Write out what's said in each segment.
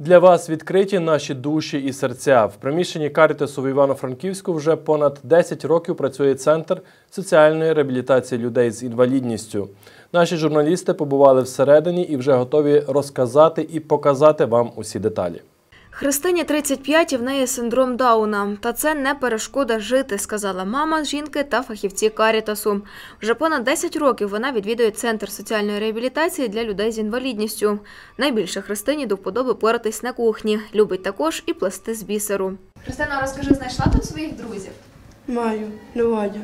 Для вас відкриті наші душі і серця. В приміщенні Карітесу в Івано-Франківську вже понад 10 років працює центр соціальної реабілітації людей з інвалідністю. Наші журналісти побували всередині і вже готові розказати і показати вам усі деталі. Христині 35 і в неї синдром Дауна. Та це не перешкода жити, сказала мама жінки та фахівці Карітасу. Вже понад 10 років вона відвідує центр соціальної реабілітації для людей з інвалідністю. Найбільше Христині до вподоби поратись на кухні. Любить також і плести з бісеру. Христина, розкажи, знайшла тут своїх друзів? Маю, Льводя.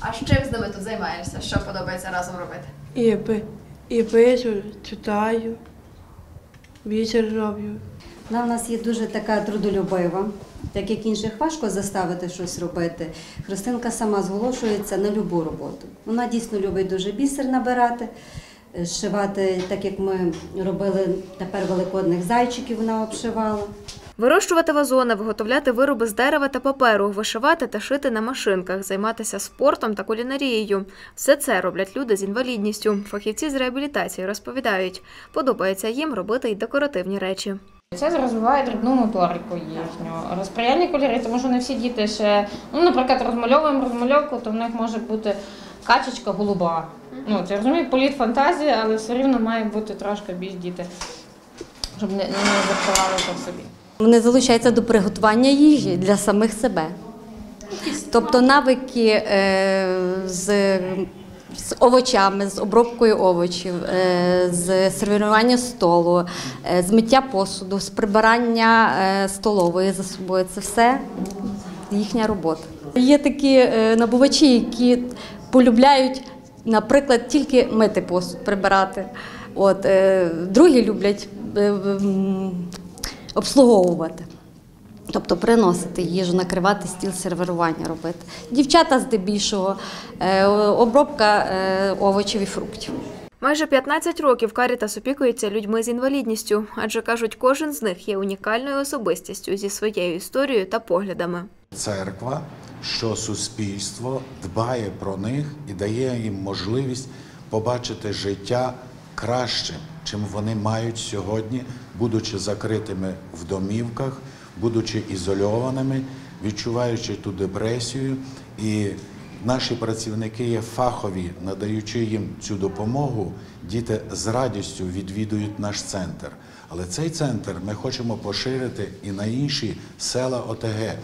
А чим з ними тут займаєшся? Що подобається разом робити? І, пи, і пишу, читаю, вічер роблю. Вона в нас є дуже така трудолюбива, так як інших важко заставити щось робити. Христинка сама зголошується на любу роботу. Вона дійсно любить дуже бісер набирати, е, зшивати, так як ми робили тепер великодних зайчиків, вона обшивала. Вирощувати вазони, виготовляти вироби з дерева та паперу, вишивати та шити на машинках, займатися спортом та кулінарією. Все це роблять люди з інвалідністю. Фахівці з реабілітації розповідають, подобається їм робити й декоративні речі. Це розвиває дрібну моторику їхню, розпаяльні кольори, тому що не всі діти ще, ну, наприклад, розмальовуємо розмальовку, то в них може бути качечка голуба. Ну, це розумію, політ фантазії, але все рівно має бути трошки більш діти, щоб не, не закривали це в собі. Вони залучаються до приготування їжі для самих себе. Тобто навики е, з, з овочами, з обробкою овочів, е, з сервірування столу, е, з миття посуду, з прибирання е, столової за собою це все їхня робота. Є такі набувачі, які полюбляють, наприклад, тільки мити посуд, прибирати. От, другі люблять обслуговувати. Тобто приносити їжу, накривати стіл, сервірування робити. Дівчата здебільшого, е, обробка е, овочів і фруктів. Майже 15 років Карітас опікується людьми з інвалідністю, адже кажуть, кожен з них є унікальною особистістю зі своєю історією та поглядами. церква, що суспільство дбає про них і дає їм можливість побачити життя кращим, чим вони мають сьогодні, будучи закритими в домівках, будучи ізольованими, відчуваючи ту депресію. І наші працівники є фахові, надаючи їм цю допомогу, діти з радістю відвідують наш центр. Але цей центр ми хочемо поширити і на інші села ОТГ.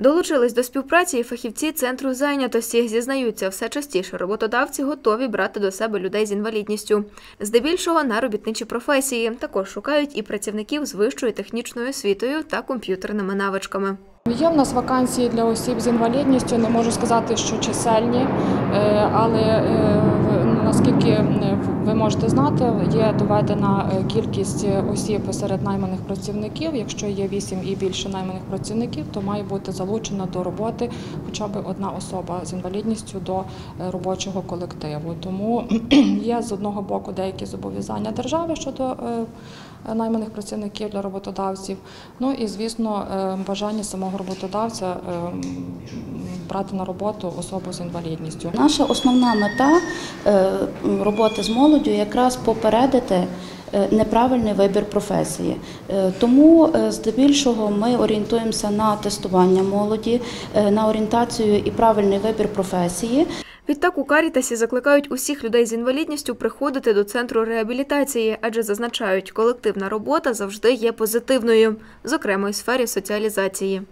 Долучились до співпраці і фахівці центру зайнятості. Зізнаються, все частіше роботодавці готові брати до себе людей з інвалідністю. Здебільшого на робітничі професії. Також шукають і працівників з вищою технічною освітою та комп'ютерними навичками. Є в нас вакансії для осіб з інвалідністю, не можу сказати, що чисельні, е, але е, в- наскільки ви можете знати, є доведена е, кількість осіб серед найманих працівників. Якщо є 8 і більше найманих працівників, то має бути залучена до роботи хоча б одна особа з інвалідністю до е, робочого колективу. Тому є з одного боку деякі зобов'язання держави щодо е, найманих працівників для роботодавців. Ну і звісно, е, бажання самого роботодавця е, брати на роботу особу з інвалідністю. Наша основна мета е, роботи з молоддю якраз попередити е, неправильний вибір професії. Е, Тому здебільшого ми орієнтуємося на тестування молоді, на орієнтацію і правильний вибір професії. Відтак у Карітасі закликають усіх людей з інвалідністю приходити до центру реабілітації, адже зазначають, колективна робота завжди є позитивною, зокрема у сфері соціалізації.